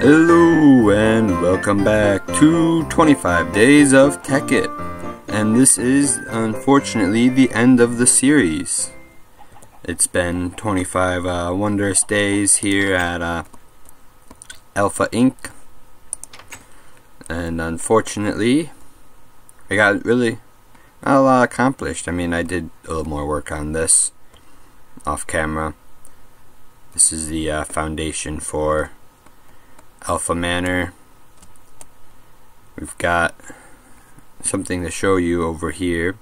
Hello and welcome back to 25 Days of Tekkit. And this is unfortunately the end of the series. It's been 25 uh, wondrous days here at uh, Alpha Inc. And unfortunately, I got really not a lot accomplished. I mean, I did a little more work on this off camera. This is the uh, foundation for Alpha Manor. We've got something to show you over here.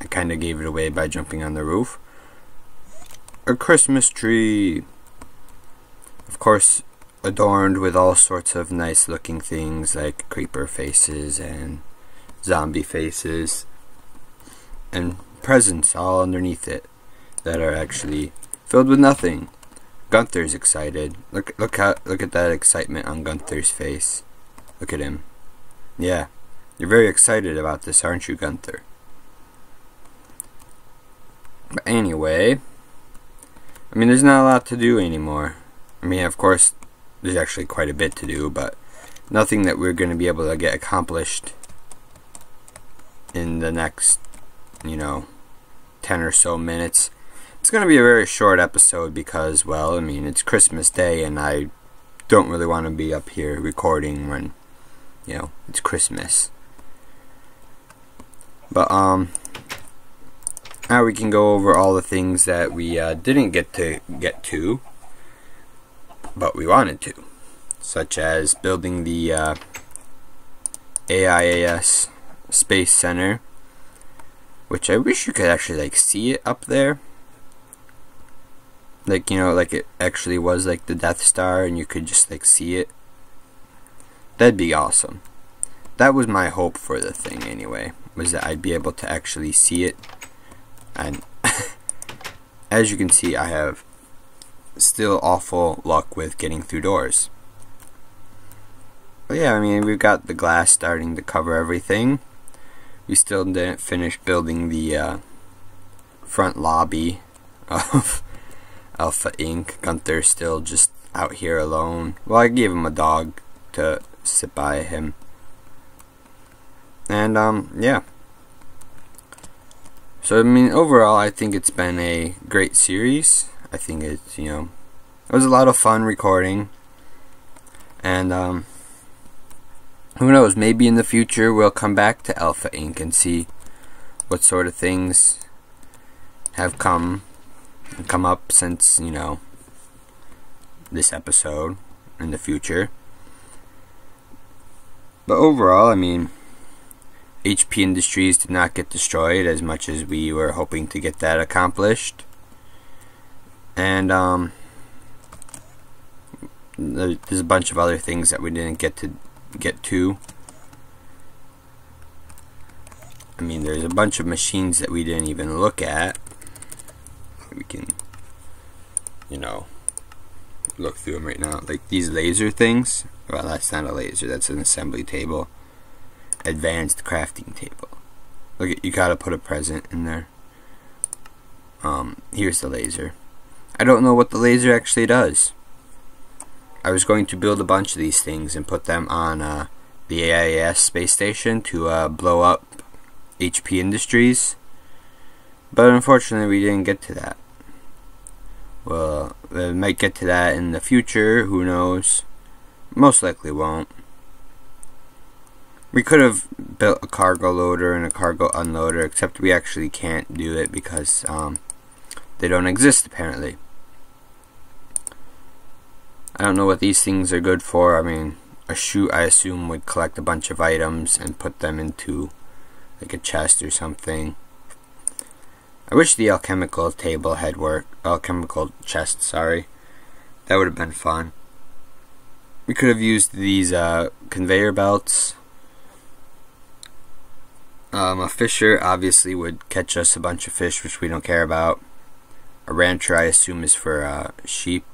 I kind of gave it away by jumping on the roof. A Christmas tree. Of course, adorned with all sorts of nice looking things like creeper faces and zombie faces and presents all underneath it that are actually filled with nothing. Gunther's excited. Look look how look at that excitement on Gunther's face. Look at him. Yeah. You're very excited about this, aren't you, Gunther? But anyway, I mean there's not a lot to do anymore. I mean of course there's actually quite a bit to do, but nothing that we're going to be able to get accomplished in the next, you know, 10 or so minutes. It's going to be a very short episode because, well, I mean, it's Christmas Day and I don't really want to be up here recording when, you know, it's Christmas. But, um, now we can go over all the things that we uh, didn't get to get to, but we wanted to. Such as building the uh, AIAS Space Center, which I wish you could actually like see it up there like you know like it actually was like the Death Star and you could just like see it. That'd be awesome. That was my hope for the thing anyway was that I'd be able to actually see it. And as you can see I have still awful luck with getting through doors. But yeah I mean we've got the glass starting to cover everything. We still didn't finish building the uh, front lobby of Alpha Inc. Gunther's still just out here alone. Well, I gave him a dog to sit by him. And, um, yeah. So, I mean, overall, I think it's been a great series. I think it's, you know, it was a lot of fun recording. And, um, who knows, maybe in the future we'll come back to Alpha Inc. and see what sort of things have come come up since, you know, this episode in the future. But overall, I mean, HP Industries did not get destroyed as much as we were hoping to get that accomplished. And, um, there's a bunch of other things that we didn't get to get to. I mean, there's a bunch of machines that we didn't even look at can you know look through them right now. Like these laser things well that's not a laser that's an assembly table. Advanced crafting table. Look you gotta put a present in there. Um here's the laser. I don't know what the laser actually does. I was going to build a bunch of these things and put them on uh, the AIS space station to uh, blow up HP Industries but unfortunately we didn't get to that well, we might get to that in the future, who knows. Most likely won't. We could have built a cargo loader and a cargo unloader, except we actually can't do it because um, they don't exist apparently. I don't know what these things are good for. I mean, a chute I assume would collect a bunch of items and put them into like a chest or something. I wish the alchemical table had worked. Alchemical chest, sorry. That would have been fun. We could have used these uh, conveyor belts. Um, a fisher obviously would catch us a bunch of fish, which we don't care about. A rancher, I assume, is for uh, sheep.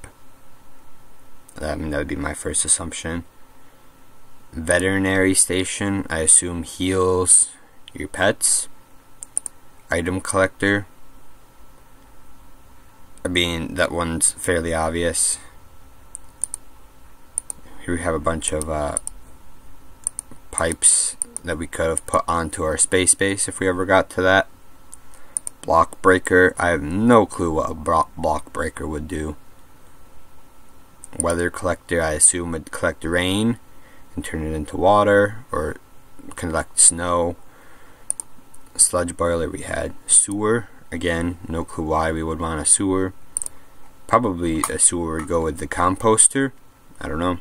I mean, that would be my first assumption. Veterinary station, I assume heals your pets item collector. I mean, that one's fairly obvious. Here we have a bunch of uh, pipes that we could have put onto our space base if we ever got to that. Block breaker. I have no clue what a block breaker would do. Weather collector, I assume would collect rain and turn it into water or collect snow. Sludge boiler we had. Sewer, again, no clue why we would want a sewer. Probably a sewer would go with the composter. I don't know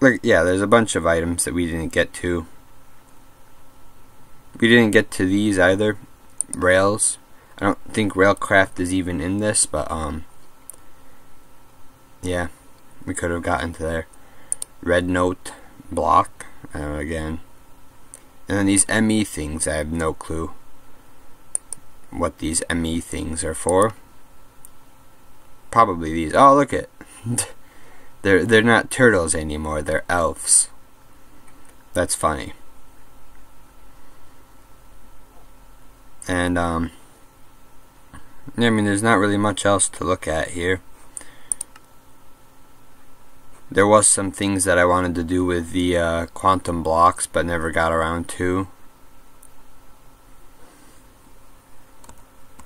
like yeah, there's a bunch of items that we didn't get to. We didn't get to these either. Rails. I don't think Railcraft is even in this, but um yeah, we could have gotten to there. Red note block uh, again. And then these ME things, I have no clue what these ME things are for. Probably these. Oh, look at They're they're not turtles anymore. They're elves. That's funny. And um, I mean, there's not really much else to look at here. There was some things that I wanted to do with the uh, quantum blocks, but never got around to.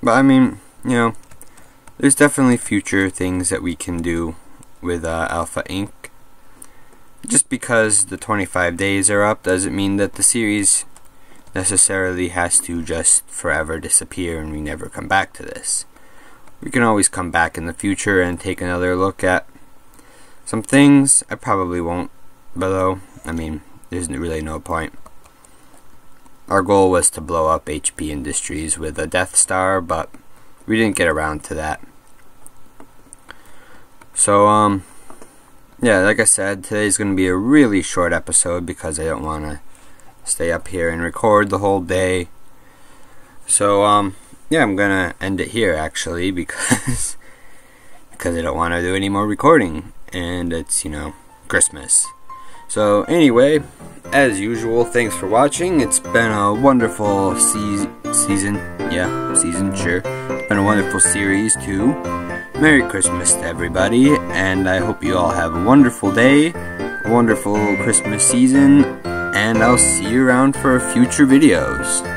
But I mean, you know, there's definitely future things that we can do with uh, Alpha Inc. Just because the 25 days are up doesn't mean that the series necessarily has to just forever disappear and we never come back to this. We can always come back in the future and take another look at some things. I probably won't, though. I mean, there's really no point. Our goal was to blow up HP Industries with a Death Star, but we didn't get around to that. So, um, yeah, like I said, today's going to be a really short episode because I don't want to stay up here and record the whole day. So, um, yeah, I'm going to end it here actually because because I don't want to do any more recording and it's, you know, Christmas. So, anyway, as usual, thanks for watching. It's been a wonderful se season. Yeah, season, sure. It's been a wonderful series, too. Merry Christmas to everybody, and I hope you all have a wonderful day, a wonderful Christmas season, and I'll see you around for future videos.